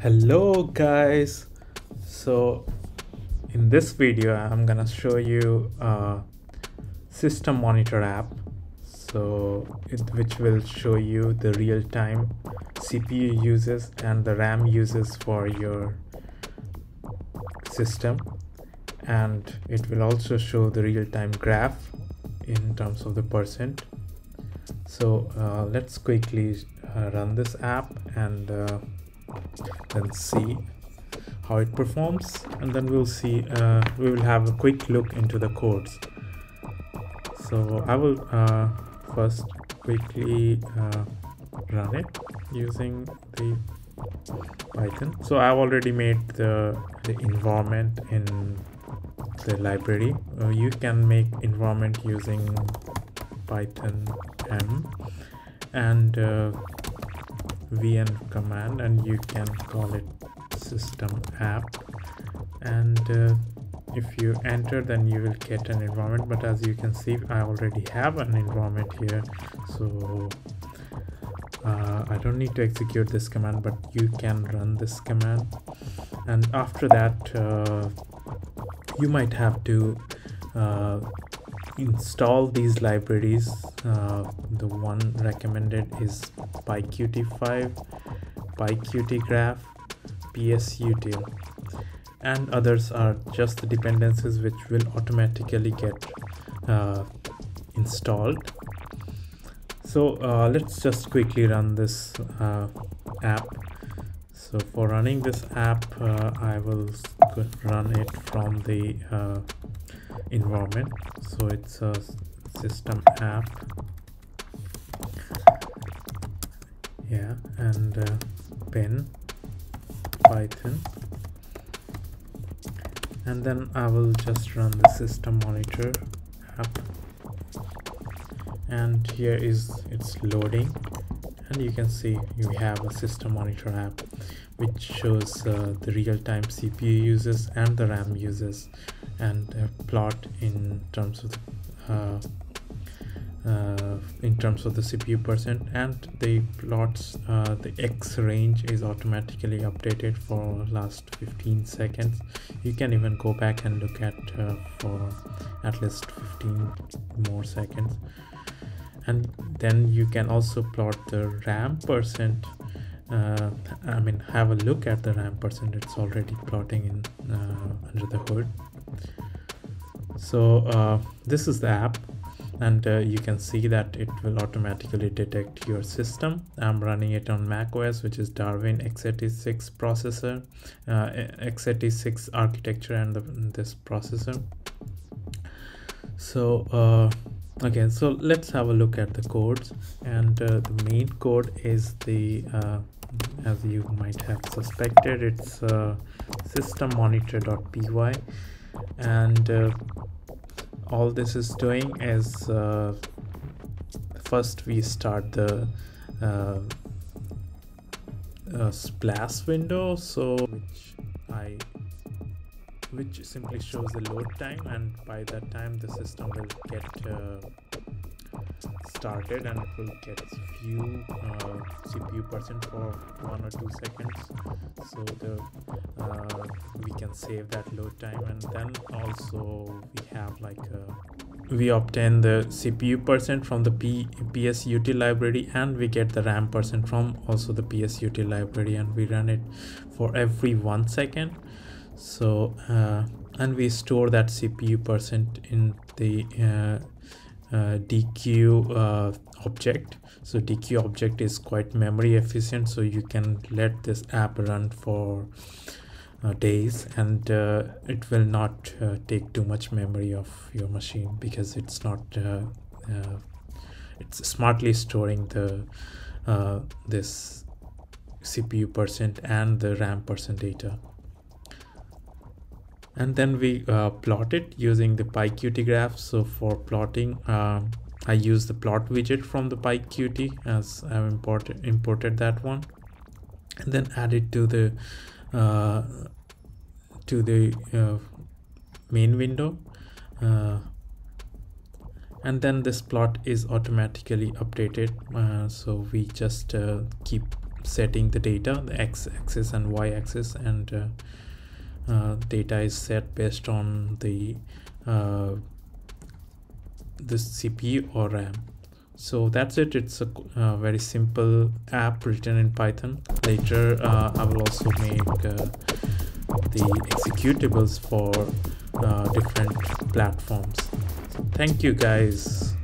hello guys. So in this video i'm gonna show you a system monitor app. So it, which will show you the real-time cpu uses and the ram uses for your system. And it will also show the real-time graph in terms of the percent. So uh, let's quickly uh, run this app and uh, then see how it performs and then we'll see uh, we will have a quick look into the codes. So I will uh, first quickly uh, run it using the Python. So I've already made the, the environment in the library. Uh, you can make environment using Python M. And uh, venv command and you can call it system app. And uh, if you enter then you will get an environment. But as you can see I already have an environment here. So uh, I don't need to execute this command but you can run this command. And after that uh, you might have to uh, install these libraries uh, the one recommended is pyqt5 pyqtgraph psutil and others are just the dependencies which will automatically get uh, installed. So uh, let's just quickly run this uh, app. So for running this app uh, I will run it from the uh, environment. So it's a system app. Yeah and uh, pen python. And then i will just run the system monitor app. And here is it's loading and you can see you have a system monitor app which shows uh, the real-time CPU uses and the RAM uses and plot in terms of the, uh, uh, in terms of the CPU percent and the plots uh, the X range is automatically updated for last 15 seconds. You can even go back and look at uh, for at least 15 more seconds and then you can also plot the RAM percent uh, I mean have a look at the RAM percent it's already plotting in uh, under the hood. So uh, this is the app and uh, you can see that it will automatically detect your system. I'm running it on mac os which is darwin x86 processor uh, x86 architecture and the, this processor. So uh, okay so let's have a look at the codes. And uh, the main code is the uh, as you might have suspected it's uh, system monitor.py and uh, all this is doing is uh, first we start the uh, splash window. So which I which simply shows the load time and by that time the system will get uh, started and it will get few uh, CPU percent for one or two seconds. So the uh, we can save that load time and then also we have like a uh, we obtain the CPU percent from the P PSUtil library and we get the RAM percent from also the PSUtil library and we run it for every one second so uh, and we store that cpu percent in the uh, uh, deque uh, object. So dq object is quite memory efficient so you can let this app run for uh, days and uh, it will not take too much memory of your machine because it's not it's smartly storing the this cpu percent and the ram percent data and then we uh, plot it using the pyqt graph. So for plotting uh, I use the plot widget from the pyqt as I've imported imported that one. And then add it to the uh, to the uh, main window. Uh, and then this plot is automatically updated. Uh, so we just keep setting the data the x-axis and y-axis and data is set based on the uh, the CPU or RAM. So that's it. It's a uh, very simple app written in python. Later uh, i will also make uh, the executables for uh, different platforms. Thank you guys